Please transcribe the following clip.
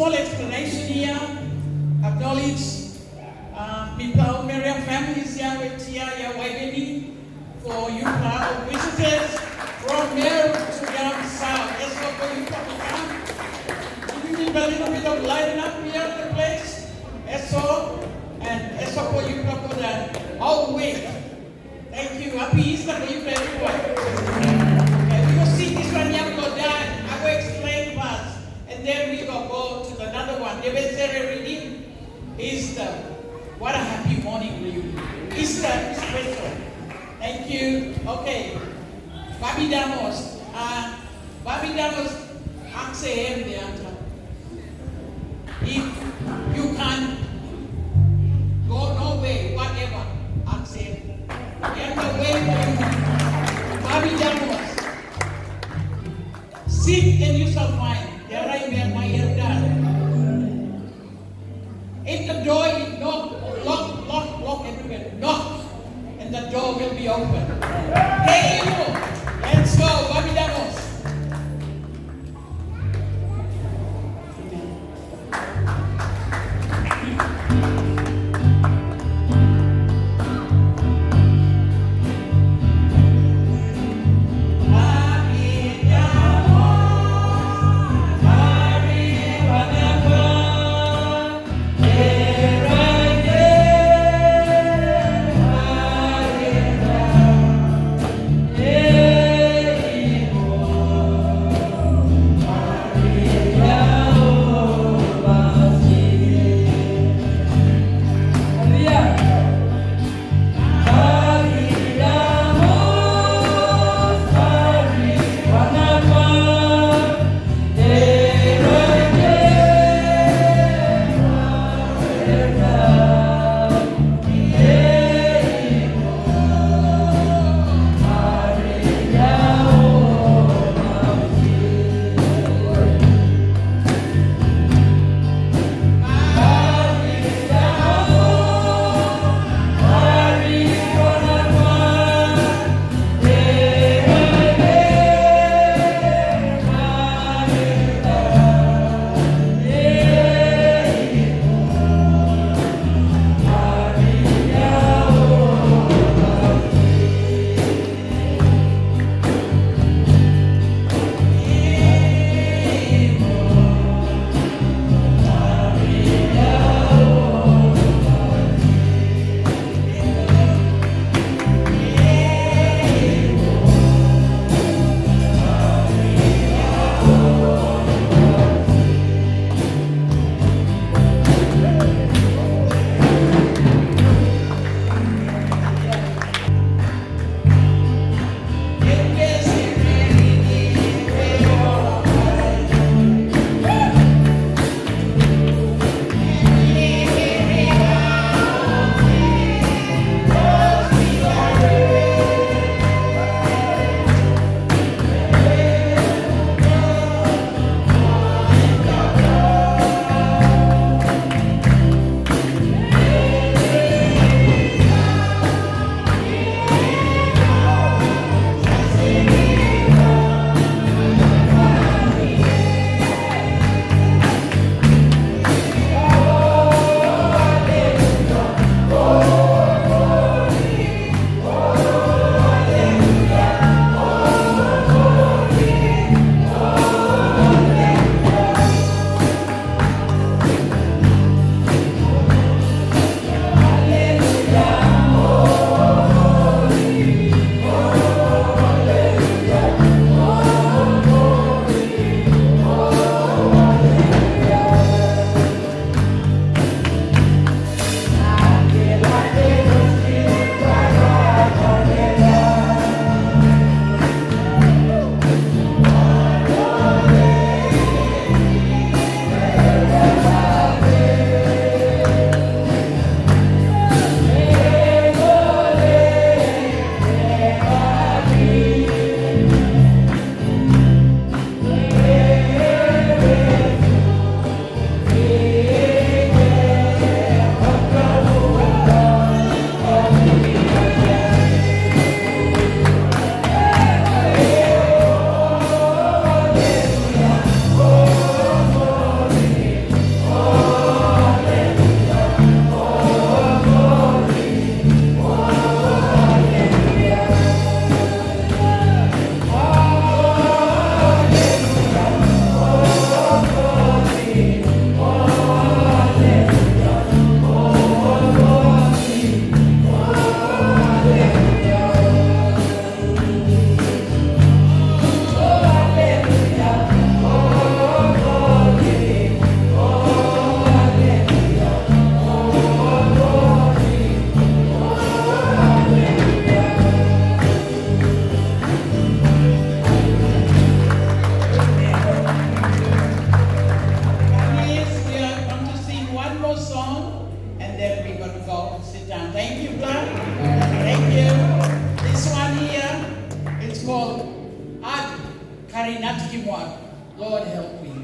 small explanation here. Acknowledge uh, people, Miriam families here with here, Waigani, for you proud visitors from Meru The reading Easter. What a happy morning you. Easter is special. Thank you. Okay. Bobby Damos. Uh, Bobby Damos, ask him the answer. If you can go no way, whatever, ask him. There's a way for you. Bobby Damos. Seek and you shall find. The door will be open. Hey, go. Sit down. Thank you, Black. Thank you. This one here, it's called Ad Karinatkiwan. Lord help me.